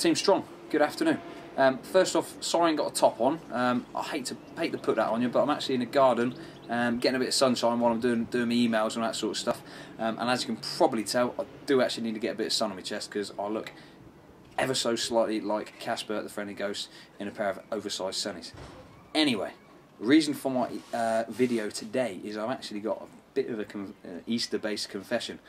Team Strong, good afternoon. Um, first off, sorry I got a top on. Um, I hate to hate to put that on you, but I'm actually in the garden, um, getting a bit of sunshine while I'm doing doing my emails and that sort of stuff. Um, and as you can probably tell, I do actually need to get a bit of sun on my chest because I look ever so slightly like Casper the Friendly Ghost in a pair of oversized sunnies. Anyway, reason for my uh, video today is I've actually got a bit of a uh, Easter-based confession.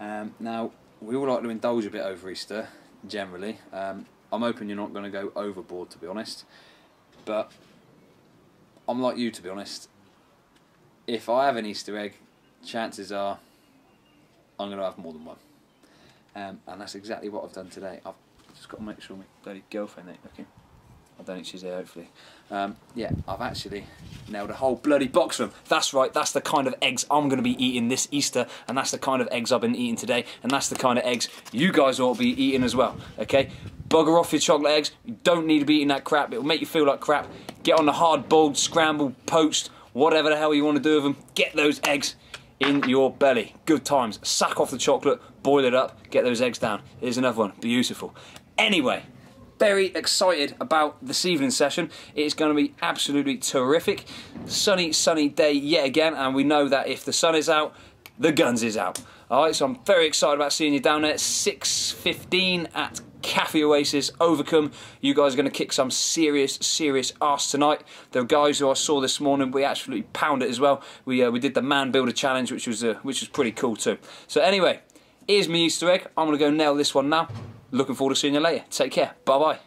Um, now, we all like to indulge a bit over Easter, generally. Um, I'm hoping you're not going to go overboard, to be honest. But I'm like you, to be honest. If I have an Easter egg, chances are I'm going to have more than one. Um, and that's exactly what I've done today. I've just got to make sure my bloody girlfriend ain't looking. I don't think she's there, hopefully. Um, yeah, I've actually nailed a whole bloody box of them. That's right, that's the kind of eggs I'm going to be eating this Easter, and that's the kind of eggs I've been eating today, and that's the kind of eggs you guys ought to be eating as well, okay? Bugger off your chocolate eggs. You don't need to be eating that crap. It'll make you feel like crap. Get on the hard-boiled, scrambled, poached, whatever the hell you want to do with them. Get those eggs in your belly. Good times. Sack off the chocolate, boil it up, get those eggs down. Here's another one. Beautiful. Anyway, very excited about this evening session. It's going to be absolutely terrific. Sunny, sunny day yet again, and we know that if the sun is out, the guns is out. All right, so I'm very excited about seeing you down there at 6.15 at Cafe Oasis, Overcombe. You guys are going to kick some serious, serious ass tonight. The guys who I saw this morning, we absolutely pounded it as well. We uh, we did the man builder challenge, which was uh, which was pretty cool too. So anyway, here's my Easter egg. I'm going to go nail this one now. Looking forward to seeing you later. Take care. Bye bye.